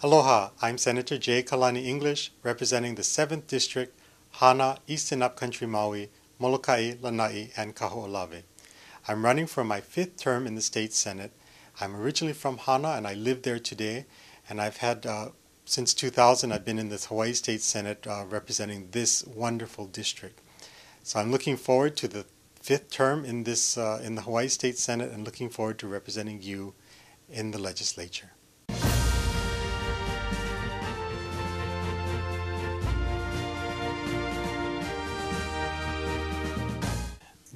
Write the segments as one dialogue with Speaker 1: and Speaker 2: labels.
Speaker 1: Aloha, I'm Senator J. Kalani English, representing the 7th District, Hana, Eastern Upcountry Maui, Molokai, Lanai, and Kaho'olawe. I'm running for my fifth term in the State Senate. I'm originally from Hana and I live there today, and I've had, uh, since 2000, I've been in the Hawaii State Senate uh, representing this wonderful district. So I'm looking forward to the fifth term in this uh, in the Hawaii State Senate and looking forward to representing you in the legislature.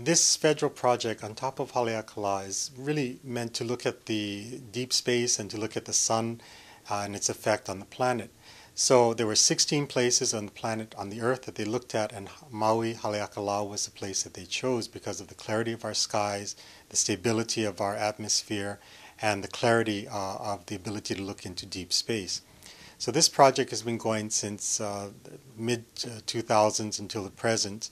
Speaker 1: This federal project on top of Haleakala is really meant to look at the deep space and to look at the sun uh, and its effect on the planet. So there were 16 places on the planet, on the Earth, that they looked at, and Maui, Haleakala was the place that they chose because of the clarity of our skies, the stability of our atmosphere, and the clarity uh, of the ability to look into deep space. So this project has been going since uh, mid 2000s until the present.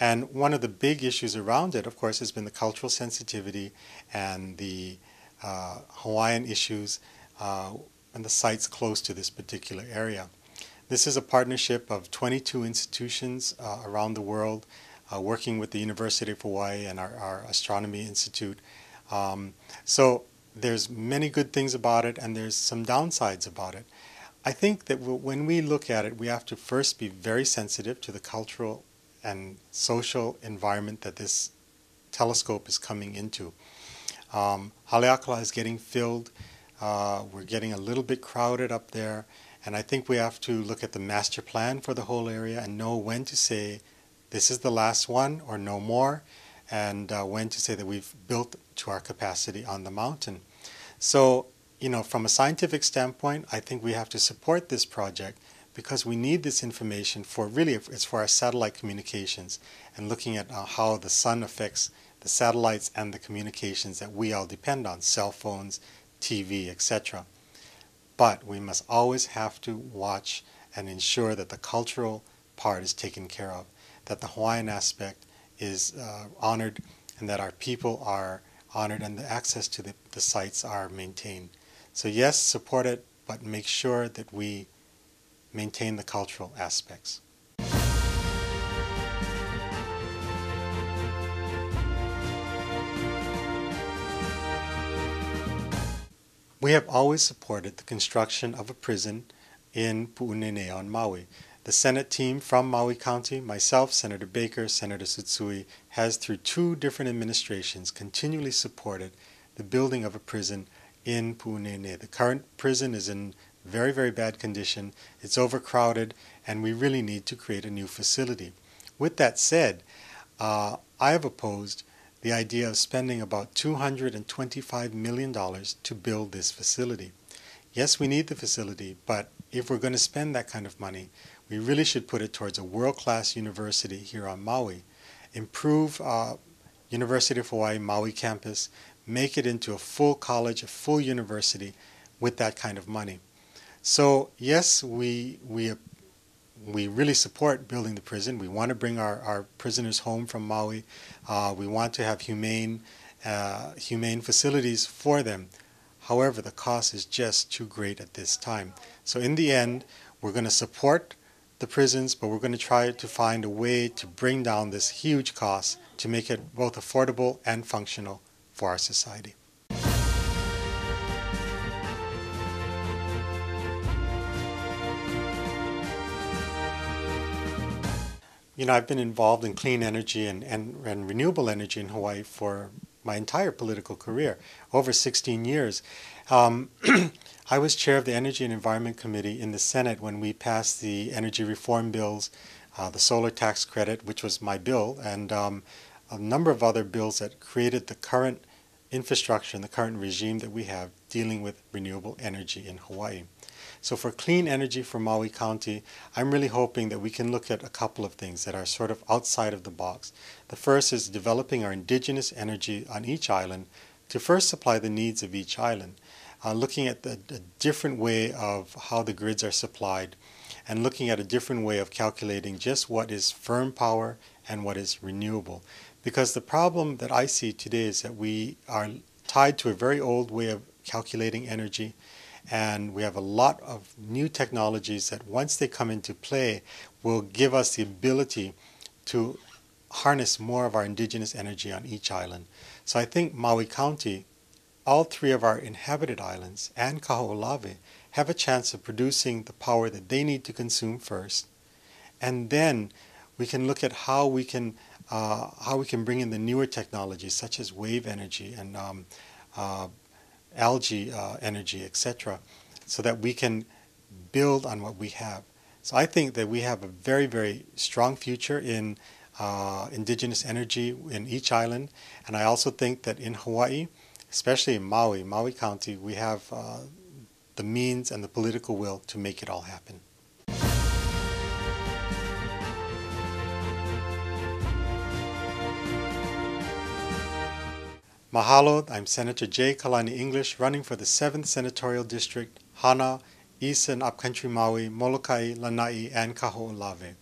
Speaker 1: And one of the big issues around it, of course, has been the cultural sensitivity and the uh, Hawaiian issues uh, and the sites close to this particular area. This is a partnership of 22 institutions uh, around the world uh, working with the University of Hawaii and our, our Astronomy Institute. Um, so there's many good things about it and there's some downsides about it. I think that when we look at it, we have to first be very sensitive to the cultural and social environment that this telescope is coming into. Um, Haleakala is getting filled. Uh, we're getting a little bit crowded up there, and I think we have to look at the master plan for the whole area and know when to say this is the last one or no more, and uh, when to say that we've built to our capacity on the mountain. So, you know, from a scientific standpoint, I think we have to support this project because we need this information for really it's for our satellite communications and looking at uh, how the sun affects the satellites and the communications that we all depend on cell phones TV etc but we must always have to watch and ensure that the cultural part is taken care of that the Hawaiian aspect is uh, honored and that our people are honored and the access to the, the sites are maintained. So yes support it but make sure that we maintain the cultural aspects. We have always supported the construction of a prison in Pu'unene on Maui. The Senate team from Maui County, myself, Senator Baker, Senator Tsutsui, has through two different administrations continually supported the building of a prison in Pu'unene. The current prison is in very, very bad condition. It's overcrowded, and we really need to create a new facility. With that said, uh, I have opposed the idea of spending about $225 million to build this facility. Yes, we need the facility, but if we're going to spend that kind of money, we really should put it towards a world-class university here on Maui. Improve uh, University of Hawaii Maui campus, make it into a full college, a full university with that kind of money. So yes, we we we really support building the prison. We want to bring our, our prisoners home from Maui. Uh, we want to have humane uh, humane facilities for them. However, the cost is just too great at this time. So in the end, we're going to support the prisons, but we're going to try to find a way to bring down this huge cost to make it both affordable and functional for our society. You know, I've been involved in clean energy and, and, and renewable energy in Hawaii for my entire political career, over 16 years. Um, I was chair of the Energy and Environment Committee in the Senate when we passed the energy reform bills, uh, the solar tax credit, which was my bill, and um, a number of other bills that created the current infrastructure and the current regime that we have dealing with renewable energy in Hawaii. So for clean energy for Maui County, I'm really hoping that we can look at a couple of things that are sort of outside of the box. The first is developing our indigenous energy on each island to first supply the needs of each island. Uh, looking at the, the different way of how the grids are supplied and looking at a different way of calculating just what is firm power and what is renewable. Because the problem that I see today is that we are tied to a very old way of calculating energy And we have a lot of new technologies that once they come into play will give us the ability to harness more of our indigenous energy on each island. So I think Maui County, all three of our inhabited islands and Kaho'olawe have a chance of producing the power that they need to consume first. And then we can look at how we can uh, how we can bring in the newer technologies such as wave energy and um, uh, algae uh, energy, etc., so that we can build on what we have. So I think that we have a very, very strong future in uh, indigenous energy in each island, and I also think that in Hawaii, especially in Maui, Maui County, we have uh, the means and the political will to make it all happen. Mahalo, I'm Senator J. Kalani English running for the 7th Senatorial District, Hana, East and Upcountry Maui, Molokai, Lanai, and Kaho'olawe.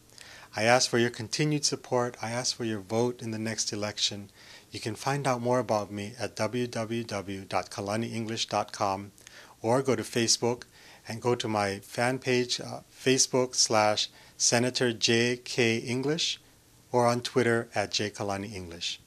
Speaker 1: I ask for your continued support. I ask for your vote in the next election. You can find out more about me at www.kalanienglish.com or go to Facebook and go to my fan page, uh, Facebook slash Senator J.K. English, or on Twitter at J. Kalani English.